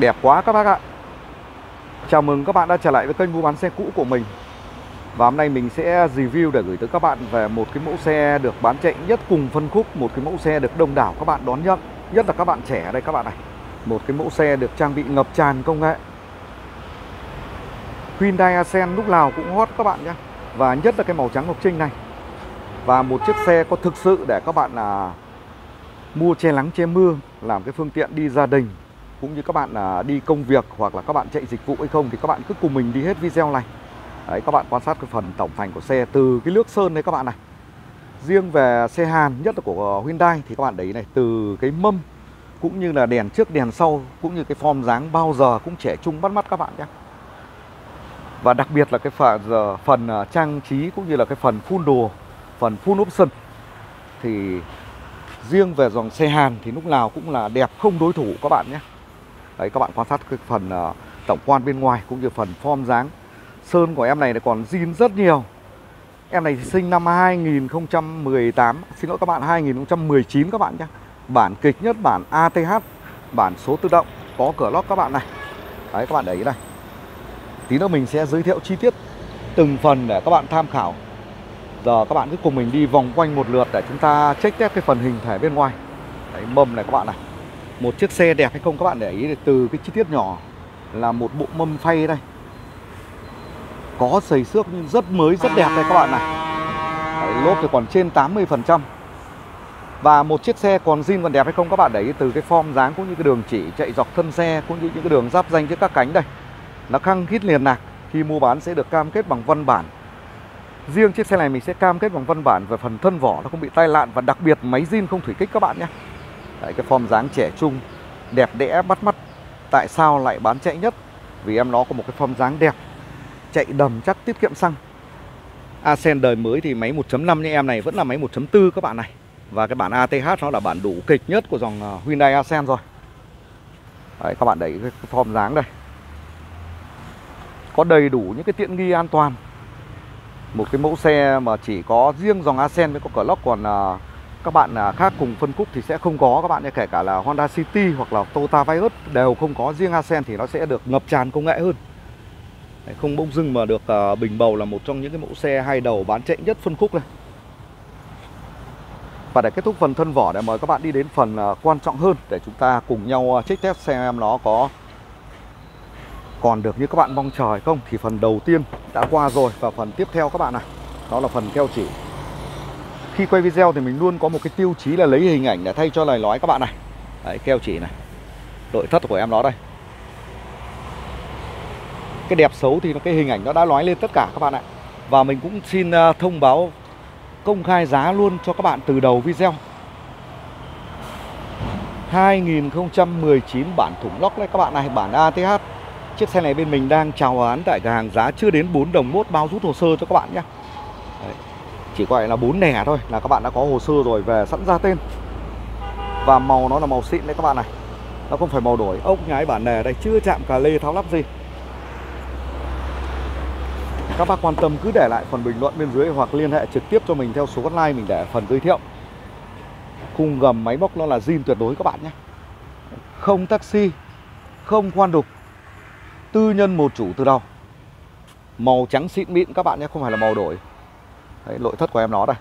Đẹp quá các bác ạ. Chào mừng các bạn đã trở lại với kênh mua bán xe cũ của mình. Và hôm nay mình sẽ review để gửi tới các bạn về một cái mẫu xe được bán chạy nhất cùng phân khúc, Một cái mẫu xe được đông đảo các bạn đón nhận, Nhất là các bạn trẻ ở đây các bạn này. Một cái mẫu xe được trang bị ngập tràn công nghệ. Hyundai Accent lúc nào cũng hot các bạn nhé. Và nhất là cái màu trắng ngọc trinh này. Và một chiếc xe có thực sự để các bạn là mua che nắng che mưa, Làm cái phương tiện đi gia đình cũng như các bạn à, đi công việc hoặc là các bạn chạy dịch vụ hay không thì các bạn cứ cùng mình đi hết video này. Đấy các bạn quan sát cái phần tổng thành của xe từ cái nước sơn đấy các bạn này. Riêng về xe Hàn nhất là của à, Hyundai thì các bạn đấy này từ cái mâm cũng như là đèn trước đèn sau cũng như cái form dáng bao giờ cũng trẻ trung bắt mắt các bạn nhé. Và đặc biệt là cái phần à, phần à, trang trí cũng như là cái phần full đồ phần full option thì riêng về dòng xe Hàn thì lúc nào cũng là đẹp không đối thủ các bạn nhé. Đấy các bạn quan sát cái phần uh, tổng quan bên ngoài cũng như phần form dáng. Sơn của em này còn zin rất nhiều. Em này sinh năm 2018 Xin lỗi các bạn 2019 các bạn nhé Bản kịch nhất bản ATH Bản số tự động Có cửa lót các bạn này. Đấy các bạn để ý này. Tí nữa mình sẽ giới thiệu chi tiết Từng phần để các bạn tham khảo. Giờ các bạn cứ cùng mình đi vòng quanh một lượt Để chúng ta check test cái phần hình thể bên ngoài. Đấy mâm này các bạn này một chiếc xe đẹp hay không các bạn để ý từ cái chi tiết nhỏ là một bộ mâm phay đây. Có sầy xước nhưng rất mới rất đẹp đây các bạn này. Đấy, lốp thì còn trên 80 phần trăm. Và một chiếc xe còn zin còn đẹp hay không các bạn để ý từ cái form dáng cũng như cái đường chỉ chạy dọc thân xe cũng như những cái đường giáp danh giữa các cánh đây. Nó khăng khít liền lạc khi mua bán sẽ được cam kết bằng văn bản. Riêng chiếc xe này mình sẽ cam kết bằng văn bản về phần thân vỏ nó không bị tai nạn và đặc biệt máy zin không thủy kích các bạn nhé. Đấy, cái form dáng trẻ trung đẹp đẽ bắt mắt. Tại sao lại bán chạy nhất? Vì em nó có một cái form dáng đẹp chạy đầm chắc tiết kiệm xăng. Asen đời mới thì máy 1.5 như em này vẫn là máy 1.4 các bạn này. Và cái bản ATH nó là bản đủ kịch nhất của dòng à, Hyundai Accent rồi. Đấy, các bạn đẩy cái form dáng đây. Có đầy đủ những cái tiện nghi an toàn. Một cái mẫu xe mà chỉ có riêng dòng Accent mới có cờ lốc còn à, các bạn à, khác cùng phân khúc thì sẽ không có. Các bạn kể cả là Honda City hoặc là Toyota Vios đều không có. Riêng Ascent thì nó sẽ được ngập tràn công nghệ hơn. Không bỗng dưng mà được à, bình bầu là một trong những cái mẫu xe hai đầu bán chạy nhất phân khúc này. Và để kết thúc phần thân vỏ để mời các bạn đi đến phần à, quan trọng hơn để chúng ta cùng nhau à, check test xem nó có còn được như các bạn mong chờ hay không. Thì phần đầu tiên đã qua rồi và phần tiếp theo các bạn này đó là phần keo chỉ khi quay video thì mình luôn có một cái tiêu chí là lấy hình ảnh để thay cho lời nói các bạn này. Đấy, keo chỉ này. Nội thất của em nó đây. Cái đẹp xấu thì cái hình ảnh nó đã nói lên tất cả các bạn ạ. Và mình cũng xin à, thông báo công khai giá luôn cho các bạn từ đầu video. 2019 bản thủng lóc đấy các bạn này bản ATH chiếc xe này bên mình đang chào bán tại cửa hàng giá chưa đến 4 đồng mốt bao rút hồ sơ cho các bạn nhé chỉ gọi là bốn nẻ thôi, là các bạn đã có hồ sơ rồi về sẵn ra tên. Và màu nó là màu xịn đấy các bạn này. Nó không phải màu đổi, ốc nhái bản nề đây, chưa chạm cà lê tháo lắp gì. Các bác quan tâm cứ để lại phần bình luận bên dưới hoặc liên hệ trực tiếp cho mình theo số hotline mình để phần giới thiệu. Khung gầm máy móc nó là zin tuyệt đối các bạn nhé. Không taxi, không khoan đục. Tư nhân một chủ từ đầu. Màu trắng xịn mịn các bạn nhé, không phải là màu đổi. Đấy, nội thất của em nó đây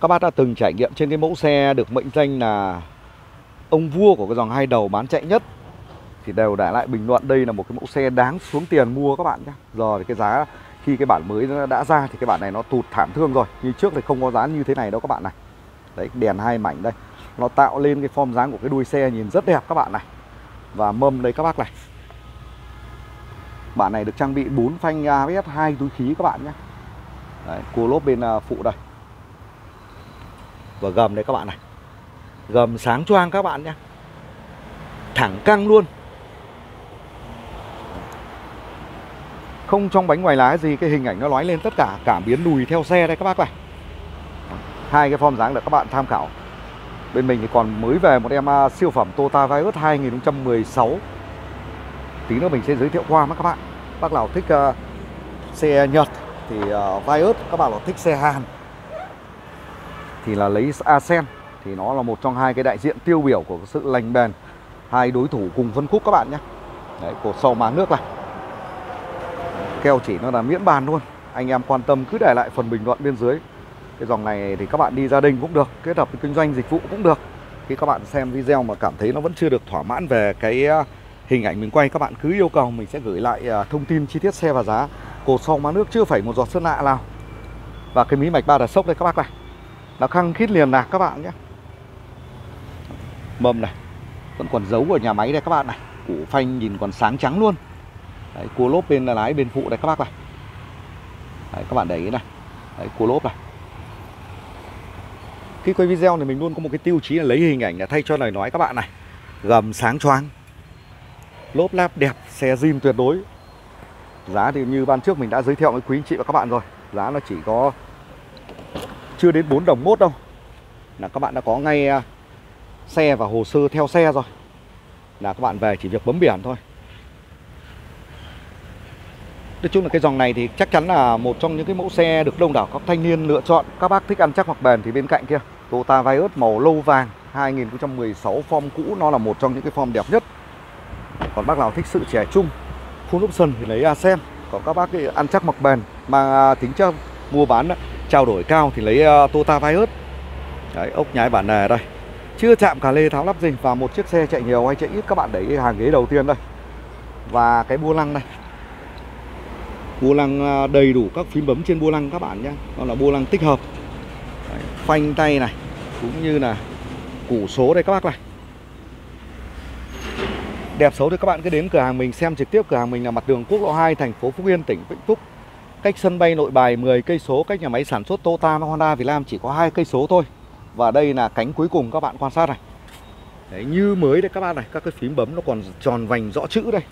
Các bác đã từng trải nghiệm trên cái mẫu xe được mệnh danh là ông vua của cái dòng hai đầu bán chạy nhất thì đều để lại bình luận đây là một cái mẫu xe đáng xuống tiền mua các bạn nhé. Giờ thì cái giá khi cái bản mới đã ra thì cái bản này nó tụt thảm thương rồi. Như trước thì không có giá như thế này đâu các bạn này. Đấy đèn hai mảnh đây. Nó tạo lên cái form dáng của cái đuôi xe nhìn rất đẹp các bạn này. Và mâm đây các bác này. Bản này được trang bị 4 phanh ABS 2 túi khí các bạn nhé. Đấy, cua lốp bên à, phụ đây. Và gầm đây các bạn này. Gầm sáng choang các bạn nhé. Thẳng căng luôn. Không trong bánh ngoài lái gì Cái hình ảnh nó nói lên tất cả Cảm biến lùi theo xe đây các bác này. Hai cái form dáng để các bạn tham khảo. Bên mình thì còn mới về một em à, siêu phẩm Toyota Vios 2016 tí nữa mình sẽ giới thiệu qua với các bạn. Bác nào thích uh, xe Nhật thì uh, Vios các bạn nào thích xe Hàn. Thì là lấy Asen thì nó là một trong hai cái đại diện tiêu biểu của sự lành bền hai đối thủ cùng phân khúc các bạn nhé. Đấy cột sau máng nước này. Keo chỉ nó là miễn bàn luôn. Anh em quan tâm cứ để lại phần bình luận bên dưới. Cái dòng này thì các bạn đi gia đình cũng được kết hợp với kinh doanh dịch vụ cũng được. Khi các bạn xem video mà cảm thấy nó vẫn chưa được thỏa mãn về cái ờ, hình ảnh mình quay các bạn cứ yêu cầu mình sẽ gửi lại à, thông tin chi tiết xe và giá. Cột sau má nước chưa phải một giọt sơn lạ nào. Và cái mí mạch ba đợt sốc đây các bác này. Là khăng khít liền lạc các bạn nhé. Mâm này vẫn còn giấu ở nhà máy đây các bạn này. Củ phanh nhìn còn sáng trắng luôn. Đấy, cua lốp bên là lái bên phụ đây các bác này. Đấy, các bạn để ý này. Đấy, cua lốp này. Khi quay video thì mình luôn có một cái tiêu chí là lấy hình ảnh để thay cho lời nói các bạn này. Gầm sáng choáng lốp láp đẹp, xe zin tuyệt đối. Giá thì như ban trước mình đã giới thiệu với quý anh chị và các bạn rồi, giá nó chỉ có chưa đến 4 đồng mốt đâu. Là các bạn đã có ngay à, xe và hồ sơ theo xe rồi. Là các bạn về chỉ việc bấm biển thôi. Nói chung là cái dòng này thì chắc chắn là một trong những cái mẫu xe được đông đảo các thanh niên lựa chọn. Các bác thích ăn chắc hoặc bền thì bên cạnh kia, Toyota Vios màu lâu vàng 2016 form cũ, nó là một trong những cái form đẹp nhất. Còn bác nào thích sự trẻ trung Full option thì lấy Ascend Còn các bác ăn chắc mặc bền mà tính chất mua bán à, trao đổi cao thì lấy à, uh, Toyota Vios Đấy, ốc nhái bản nề đây. Chưa chạm cả lê tháo lắp gì và một chiếc xe chạy nhiều hay chạy ít các bạn để hàng ghế đầu tiên đây. Và cái bua lăng này bua lăng à, đầy đủ các phím bấm trên bua lăng các bạn nhé. Đó là bua lăng tích hợp. Đấy, phanh tay này cũng như là củ số đây các bác này đẹp xấu thì các bạn cứ đến cửa hàng mình xem trực tiếp. Cửa hàng mình là mặt đường quốc lộ 2 thành phố Phúc Yên tỉnh Vĩnh Phúc. Cách sân bay Nội Bài 10 cây số cách nhà máy sản xuất Toyota Honda Việt Nam chỉ có hai cây số thôi. Và đây là cánh cuối cùng các bạn quan sát này. Đấy, như mới đấy các bạn này Các cái phím bấm nó còn tròn vành rõ chữ đây.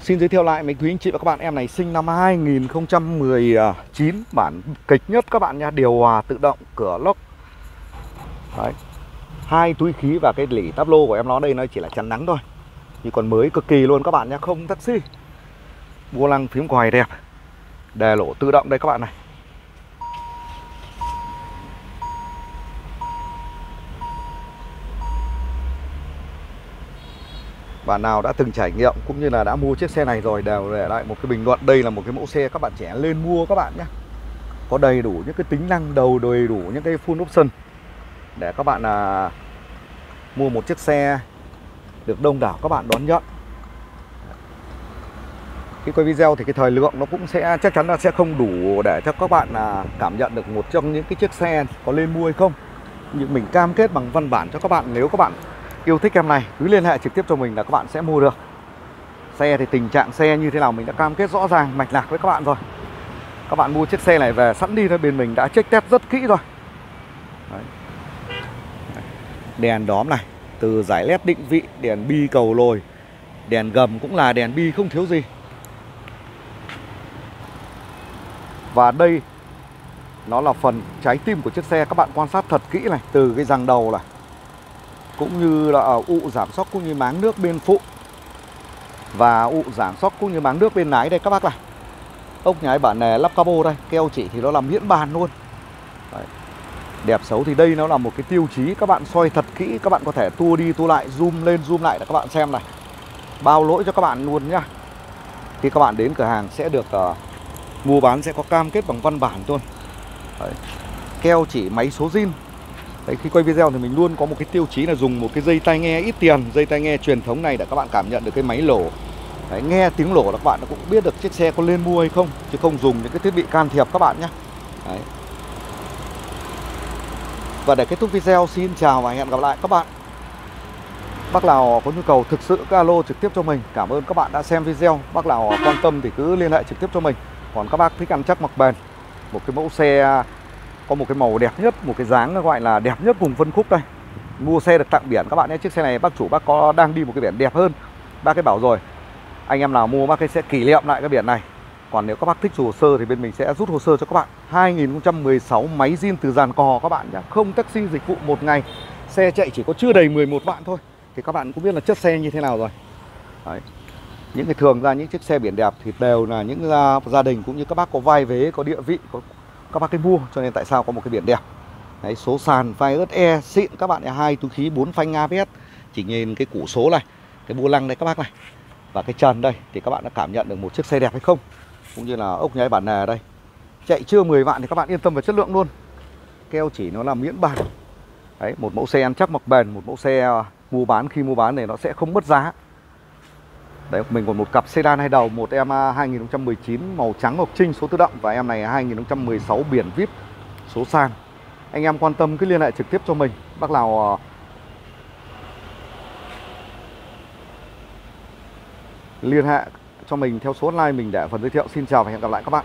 Xin giới thiệu lại mấy quý anh chị và các bạn. Em này sinh năm 2019 Bản kịch nhất các bạn nha. Điều hòa tự động, cửa lốc. Đấy hai túi khí và cái lỉ táp lô của em nó đây nó chỉ là chắn nắng thôi. Thì còn mới cực kỳ luôn các bạn nhé, không taxi. Vô lăng phím quài đẹp. Đề lỗ tự động đây các bạn này. Bạn nào đã từng trải nghiệm cũng như là đã mua chiếc xe này rồi, đều để lại một cái bình luận. Đây là một cái mẫu xe các bạn trẻ lên mua các bạn nhé. Có đầy đủ những cái tính năng, đầu đầy đủ những cái full option. Để các bạn là mua một chiếc xe được đông đảo các bạn đón nhận. Khi quay video thì cái thời lượng nó cũng sẽ, chắc chắn là sẽ không đủ để cho các bạn là cảm nhận được một trong những cái chiếc xe có lên mua hay không. Nhưng mình cam kết bằng văn bản cho các bạn, nếu các bạn yêu thích em này, cứ liên hệ trực tiếp cho mình là các bạn sẽ mua được. Xe thì tình trạng xe như thế nào mình đã cam kết rõ ràng, mạch lạc với các bạn rồi. Các bạn mua chiếc xe này về sẵn đi thôi, bên mình đã check test rất kỹ rồi. Đấy đèn đóm này, từ giải led định vị, đèn bi cầu lồi. Đèn gầm cũng là đèn bi không thiếu gì. Và đây nó là phần trái tim của chiếc xe. Các bạn quan sát thật kỹ này, Từ cái răng đầu này, Cũng như là ụ giảm sóc cũng như máng nước bên phụ. Và ụ giảm sóc cũng như máng nước bên lái đây, các bác này. Ốc nhái bản nè lắp cabo đây, Keo chỉ thì nó làm miễn bàn luôn. Đẹp xấu thì đây nó là một cái tiêu chí. Các bạn soi thật kỹ Các bạn có thể tua đi tua lại Zoom lên zoom lại để các bạn xem này. Bao lỗi cho các bạn luôn nhá. Khi các bạn đến cửa hàng sẽ được uh, mua bán sẽ có cam kết bằng văn bản thôi. Đấy. keo chỉ máy số zin. Đấy, khi quay video thì mình luôn có một cái tiêu chí là dùng một cái dây tai nghe ít tiền dây tai nghe truyền thống này để các bạn cảm nhận được cái máy lổ. Đấy, nghe tiếng lổ là các bạn cũng biết được chiếc xe có lên mua hay không chứ không dùng những cái thiết bị can thiệp các bạn nhé Đấy và để kết thúc video, xin chào và hẹn gặp lại các bạn. Bác nào có nhu cầu thực sự cứ alo trực tiếp cho mình, Cảm ơn các bạn đã xem video. Bác nào quan tâm thì cứ liên hệ trực tiếp cho mình. Còn các bác thích ăn chắc mặc bền, một cái mẫu xe, có một cái màu đẹp nhất, một cái dáng gọi là đẹp nhất vùng phân khúc đây. Mua xe được tặng biển, các bạn nhé, chiếc xe này bác chủ, bác có đang đi một cái biển đẹp hơn. Bác cái bảo rồi, anh em nào mua bác ấy sẽ kỷ niệm lại cái biển này còn nếu các bác thích hồ sơ thì bên mình sẽ rút hồ sơ cho các bạn. 2016 máy zin từ dàn cò các bạn nhé không taxi dịch vụ một ngày. Xe chạy chỉ có chưa đầy 11 vạn thôi. Thì các bạn cũng biết là chất xe như thế nào rồi. Đấy. Những cái thường ra những chiếc xe biển đẹp thì đều là những gia, gia đình cũng như các bác có vai vế có địa vị có các bác cái mua. Cho nên tại sao có một cái biển đẹp? Đấy, số sàn Vios E xịn các bạn hai túi khí 4 phanh ABS chỉ nhìn cái củ số này cái bua lăng đây các bác này. Và cái trần đây thì các bạn đã cảm nhận được một chiếc xe đẹp hay không cũng như là ốc nháy bản nề đây chạy chưa 10 vạn thì các bạn yên tâm về chất lượng luôn keo chỉ nó là miễn bản đấy một mẫu xe ăn chắc mặc bền một mẫu xe à, mua bán khi mua bán này nó sẽ không mất giá Đấy, mình còn một cặp sedan hai đầu, một em à, 2019 màu trắng ngọc trinh số tự động và em này 2016 biển VIP số sàn. Anh em quan tâm cứ liên hệ trực tiếp cho mình. Bác nào à, liên hệ cho mình theo số hotline mình để phần giới thiệu. Xin chào và hẹn gặp lại các bạn.